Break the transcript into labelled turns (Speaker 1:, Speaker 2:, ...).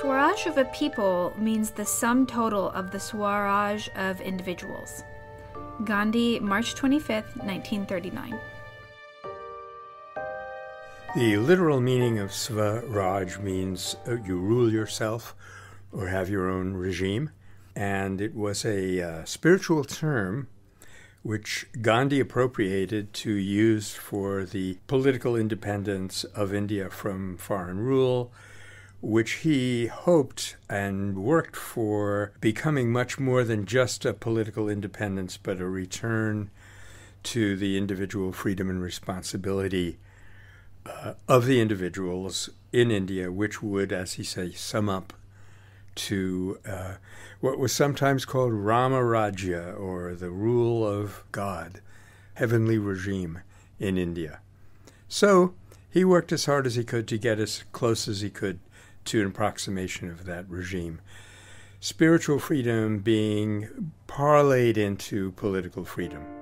Speaker 1: Swaraj of a people means the sum total of the Swaraj of individuals. Gandhi, March 25, 1939.
Speaker 2: The literal meaning of Swaraj means uh, you rule yourself or have your own regime. And it was a uh, spiritual term which Gandhi appropriated to use for the political independence of India from foreign rule, which he hoped and worked for becoming much more than just a political independence, but a return to the individual freedom and responsibility uh, of the individuals in India, which would, as he says, sum up to uh, what was sometimes called Rama Rajya, or the rule of God, heavenly regime in India. So he worked as hard as he could to get as close as he could to an approximation of that regime. Spiritual freedom being parlayed into political freedom.